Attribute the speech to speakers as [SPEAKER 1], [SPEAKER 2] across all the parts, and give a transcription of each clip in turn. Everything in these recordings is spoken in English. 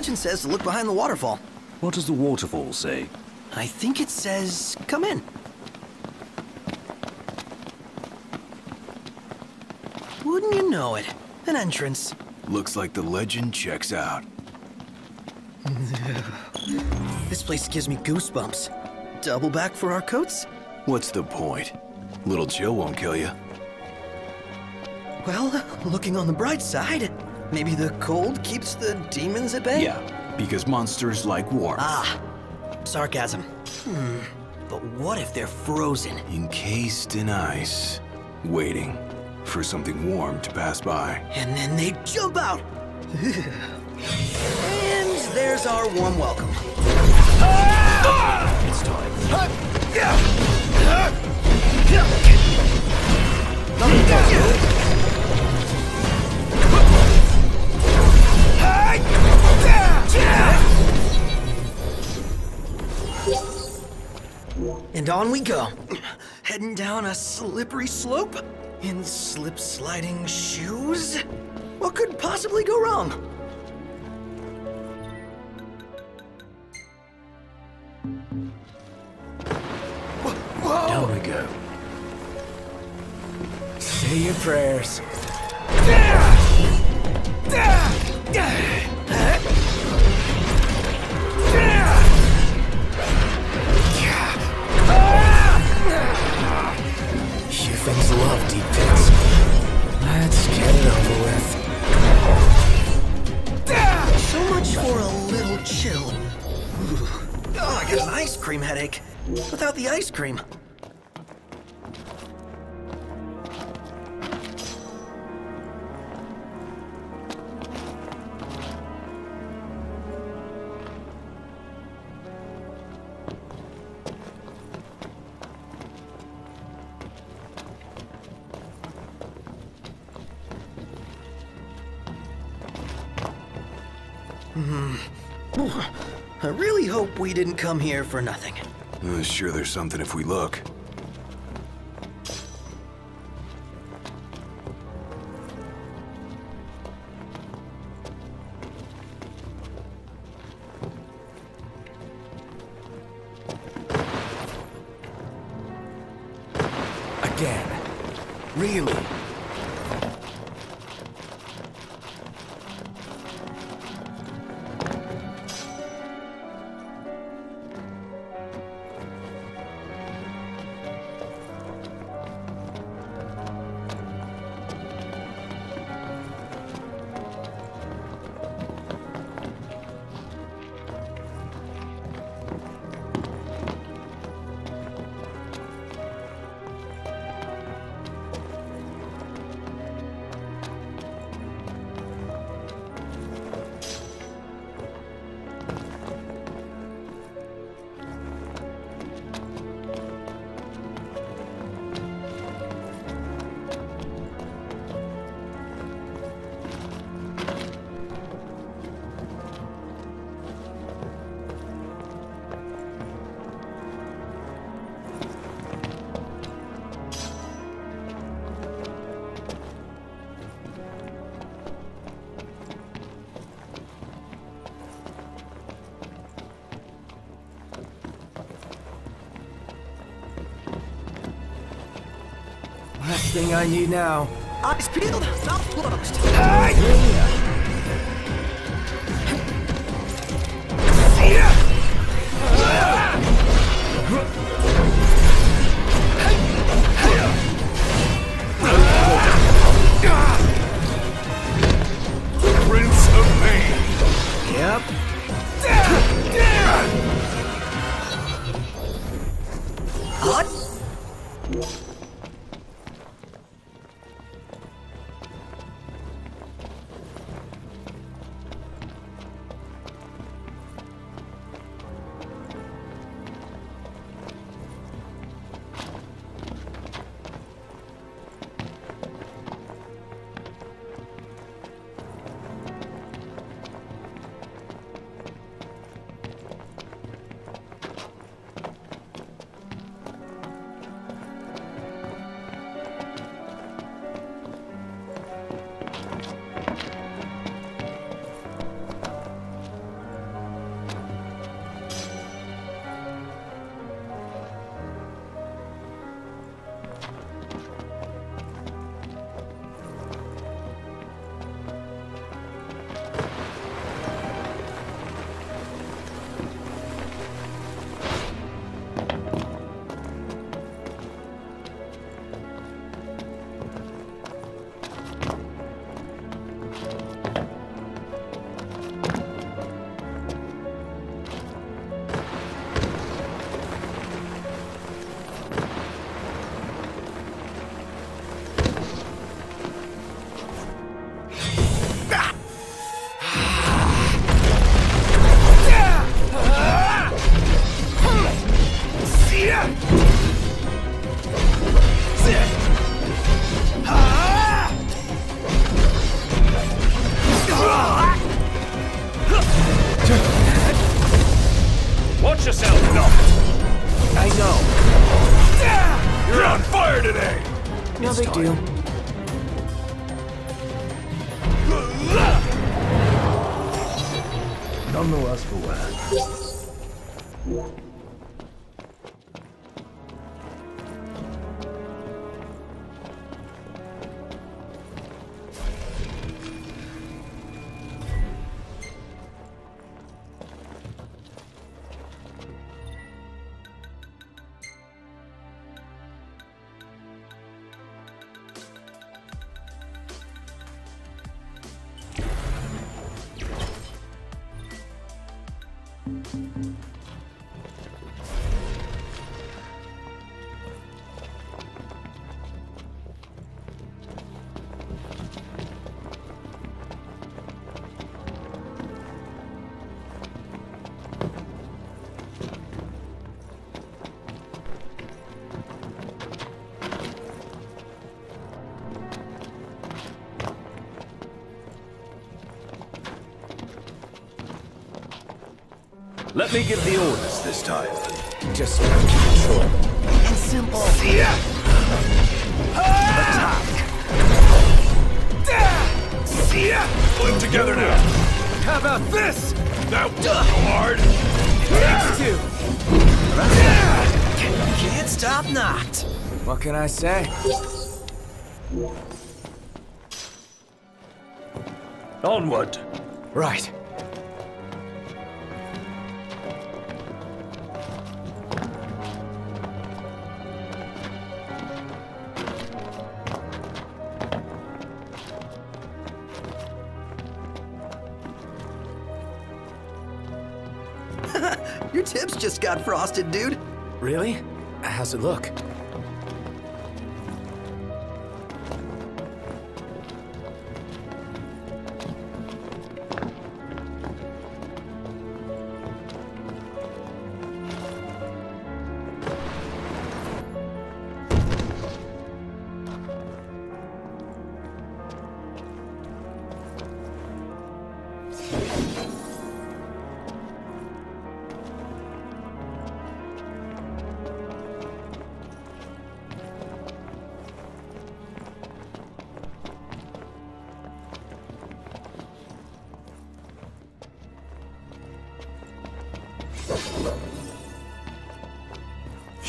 [SPEAKER 1] the legend says to look behind the waterfall.
[SPEAKER 2] What does the waterfall say?
[SPEAKER 1] I think it says, come in. Wouldn't you know it? An entrance.
[SPEAKER 3] Looks like the legend checks out.
[SPEAKER 1] This place gives me goosebumps. Double back for our coats?
[SPEAKER 3] What's the point? Little chill won't kill you.
[SPEAKER 1] Well, looking on the bright side, maybe the cold keeps the demons at bay?
[SPEAKER 3] Yeah, because monsters like warmth.
[SPEAKER 1] Ah, sarcasm. Hmm, but what if they're frozen?
[SPEAKER 3] Encased in ice. Waiting for something warm to pass by.
[SPEAKER 1] And then they jump out! and there's our warm welcome.
[SPEAKER 2] It's time.
[SPEAKER 1] And on we go. Heading down a slippery slope in slip sliding shoes? What could possibly go wrong?
[SPEAKER 2] Down we go.
[SPEAKER 1] Say your prayers. Love. Let's get it over with. So much for a little chill. Oh, I got an ice cream headache. Without the ice cream. We didn't come here for nothing.
[SPEAKER 3] Sure, there's something if we look.
[SPEAKER 1] Last thing I need now. Eyes peeled, mouth closed.
[SPEAKER 3] Prince
[SPEAKER 4] lust for where.
[SPEAKER 2] Let me give the orders this time.
[SPEAKER 4] Just sure.
[SPEAKER 1] And simple.
[SPEAKER 2] Yeah.
[SPEAKER 1] Attack!
[SPEAKER 2] Yeah. Pull it together now.
[SPEAKER 4] How about this?
[SPEAKER 2] That won't go hard.
[SPEAKER 4] Takes two.
[SPEAKER 1] Can't stop Noct.
[SPEAKER 4] What can I say?
[SPEAKER 2] Onward.
[SPEAKER 4] Right.
[SPEAKER 1] Got frosted, dude.
[SPEAKER 4] Really? How's it look?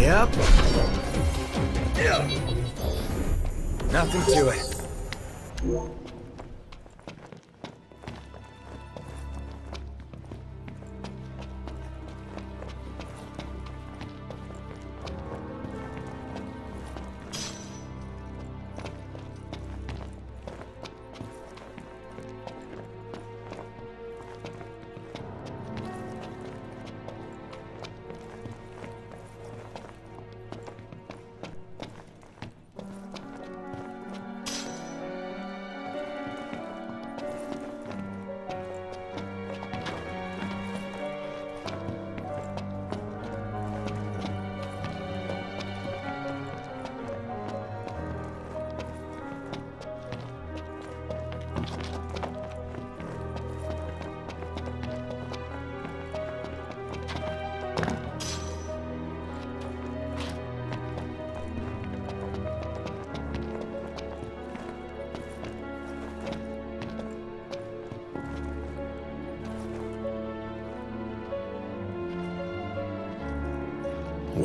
[SPEAKER 4] Yep. Nothing to it.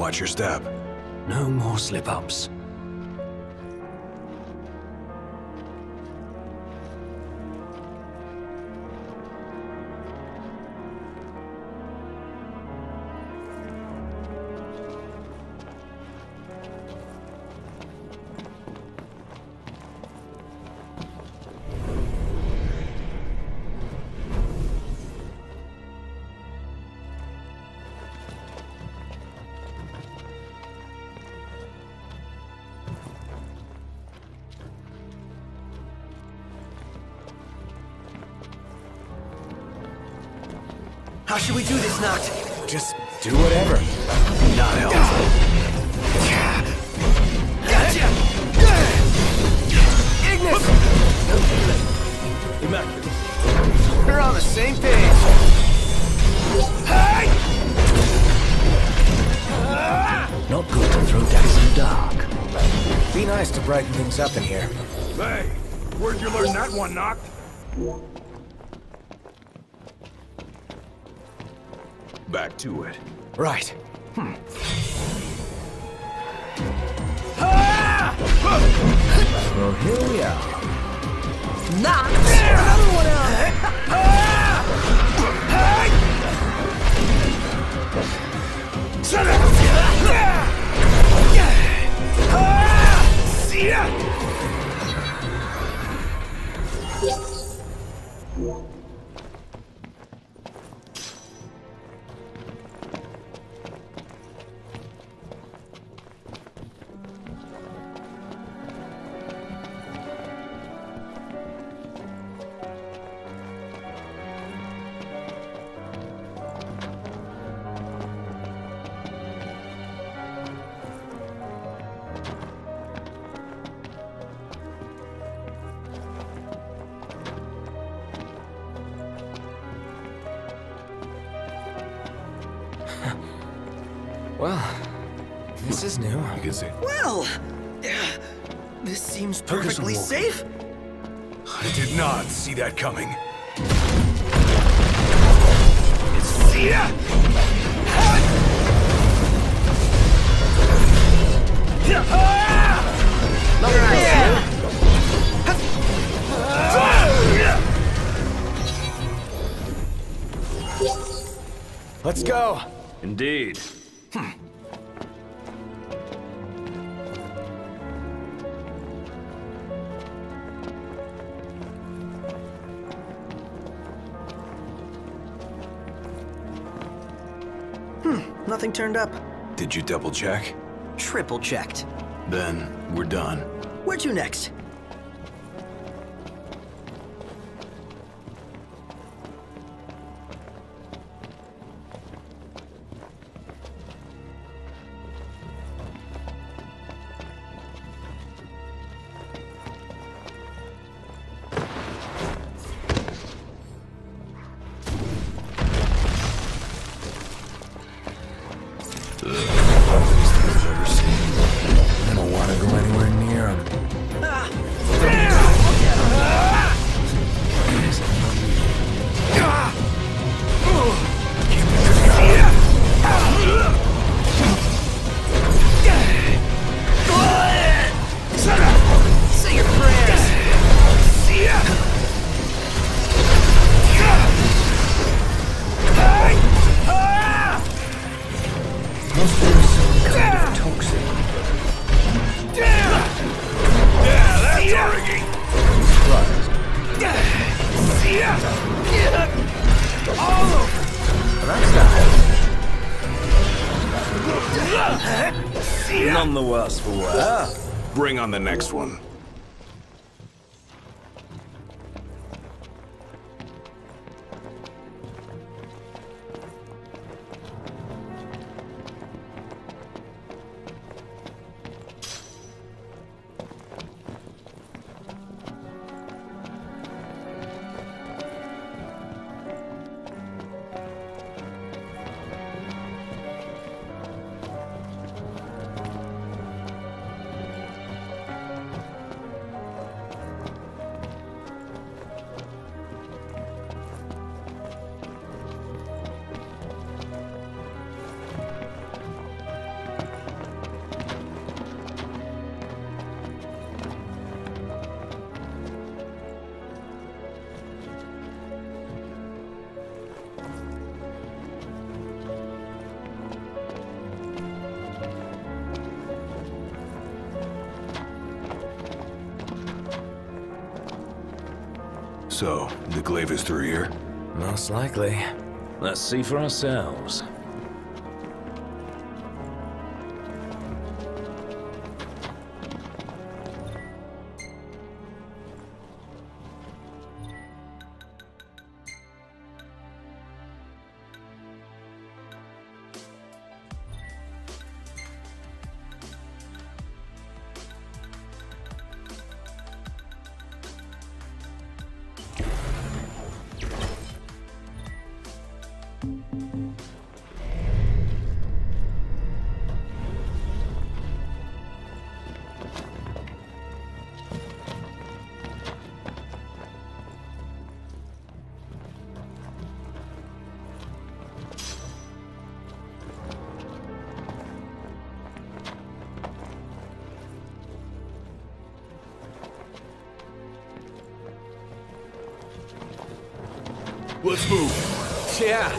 [SPEAKER 3] Watch your step.
[SPEAKER 2] No more slip-ups.
[SPEAKER 1] How should we do this, Noct?
[SPEAKER 4] Just do whatever.
[SPEAKER 3] Not helpful.
[SPEAKER 1] Gotcha! Ignis!
[SPEAKER 4] Immaculate.
[SPEAKER 1] We're on the same page. Hey!
[SPEAKER 2] Not good to throw dice in the dark.
[SPEAKER 4] Be nice to brighten things up in here.
[SPEAKER 5] Hey, where'd you learn that one, Noct?
[SPEAKER 3] Back to it.
[SPEAKER 4] Right. Well, here we are.
[SPEAKER 1] Noct! Another one out!
[SPEAKER 4] Well, this is new.
[SPEAKER 3] You can see.
[SPEAKER 1] Well, uh, this seems perfectly safe.
[SPEAKER 3] I did not see that coming.
[SPEAKER 4] Let's go.
[SPEAKER 2] Indeed.
[SPEAKER 1] Hmm, nothing turned up.
[SPEAKER 3] Did you double check?
[SPEAKER 1] Triple checked.
[SPEAKER 3] Then we're done.
[SPEAKER 1] Where to next?
[SPEAKER 2] None the worse for wear.
[SPEAKER 3] Bring on the next one. So, the glaive is through here?
[SPEAKER 4] Most likely.
[SPEAKER 2] Let's see for ourselves.
[SPEAKER 3] Let's move.
[SPEAKER 4] Yeah.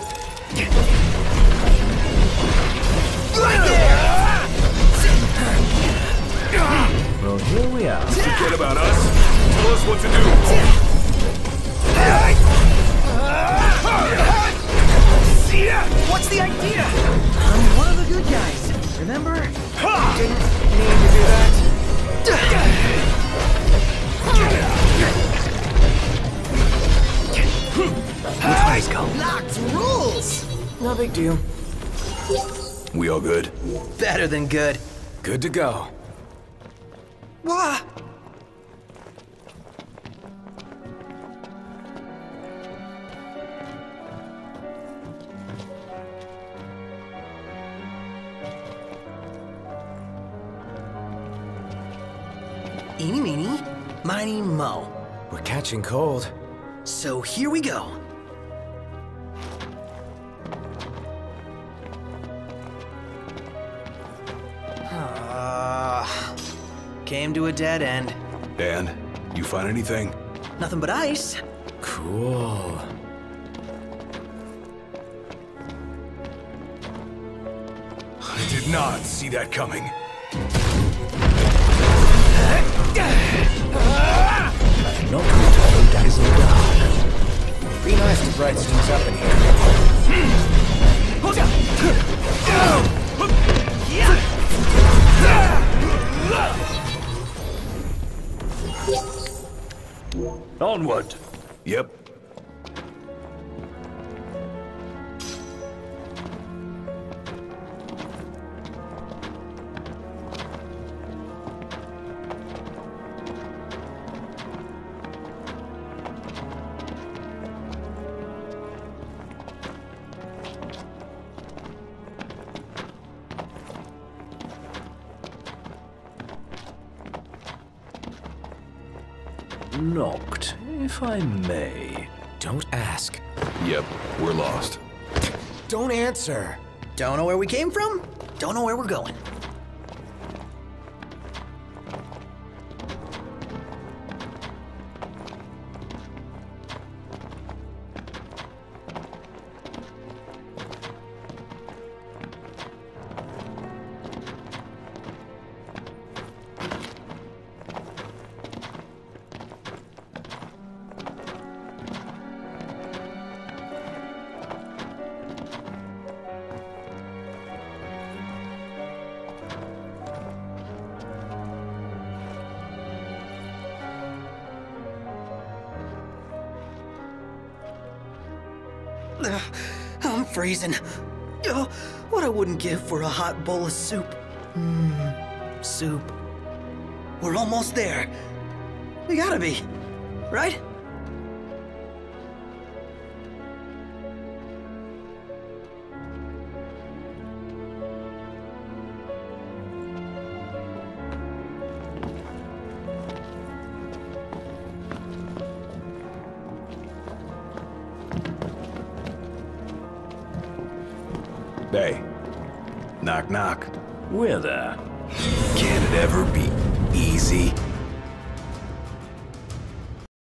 [SPEAKER 2] Well, here we are.
[SPEAKER 3] Forget about us. Tell us what to do.
[SPEAKER 1] What's the idea? I'm one of the good guys. Remember? Didn't mean to do that.
[SPEAKER 4] Big deal.
[SPEAKER 3] We all good?
[SPEAKER 1] Better than good.
[SPEAKER 4] Good to go.
[SPEAKER 1] Wah. Eeny meeny, miny mo.
[SPEAKER 4] We're catching cold.
[SPEAKER 1] So here we go. Came to a dead end.
[SPEAKER 3] Dan, you find anything?
[SPEAKER 1] Nothing but ice.
[SPEAKER 4] Cool.
[SPEAKER 3] I did not see that coming.
[SPEAKER 2] Not good to throw daggers in dark.
[SPEAKER 4] Be nice to brighten things up in here.
[SPEAKER 2] Onward.
[SPEAKER 3] Yep.
[SPEAKER 2] Noct, if I may.
[SPEAKER 4] Don't ask.
[SPEAKER 3] Yep. We're lost.
[SPEAKER 4] Don't answer.
[SPEAKER 1] Don't know where we came from. Don't know where we're going. I'm freezing. Oh, what I wouldn't give for a hot bowl of soup. Mmm, soup. We're almost there. We gotta be, right?
[SPEAKER 2] We're there.
[SPEAKER 3] Can it ever?